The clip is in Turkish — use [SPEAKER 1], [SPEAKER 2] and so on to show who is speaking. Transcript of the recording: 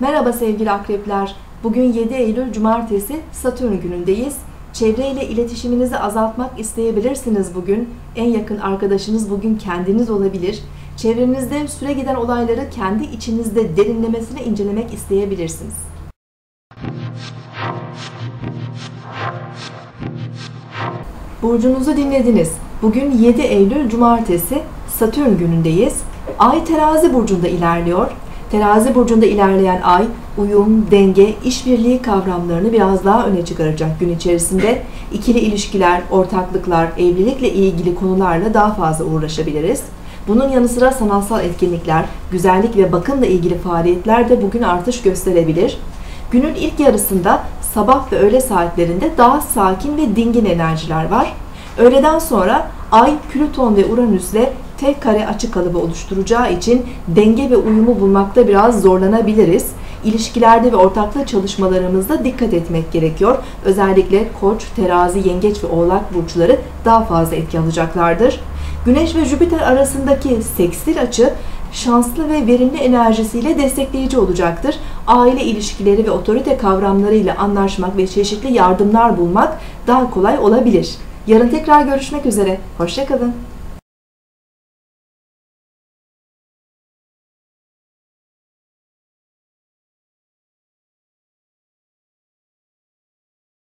[SPEAKER 1] Merhaba sevgili akrepler. Bugün 7 Eylül Cumartesi Satürn günündeyiz. Çevreyle iletişiminizi azaltmak isteyebilirsiniz bugün. En yakın arkadaşınız bugün kendiniz olabilir. Çevrenizde süre giden olayları kendi içinizde derinlemesine incelemek isteyebilirsiniz. Burcunuzu dinlediniz. Bugün 7 Eylül Cumartesi Satürn günündeyiz. Ay terazi burcunda ilerliyor. Terazi burcunda ilerleyen ay uyum, denge, işbirliği kavramlarını biraz daha öne çıkaracak gün içerisinde. İkili ilişkiler, ortaklıklar, evlilikle ilgili konularla daha fazla uğraşabiliriz. Bunun yanı sıra sanatsal etkinlikler, güzellik ve bakımla ilgili faaliyetler de bugün artış gösterebilir. Günün ilk yarısında sabah ve öğle saatlerinde daha sakin ve dingin enerjiler var. Öğleden sonra Ay, Plüton ve Uranüs'le tek kare açı kalıbı oluşturacağı için denge ve uyumu bulmakta biraz zorlanabiliriz. İlişkilerde ve ortaklık çalışmalarımızda dikkat etmek gerekiyor. Özellikle Koç, Terazi, Yengeç ve Oğlak burçları daha fazla etki alacaklardır. Güneş ve Jüpiter arasındaki sekstil açı şanslı ve verimli enerjisiyle destekleyici olacaktır. Aile ilişkileri ve otorite kavramlarıyla anlaşmak ve çeşitli yardımlar bulmak daha kolay olabilir. Yarın tekrar görüşmek üzere. Hoşçakalın.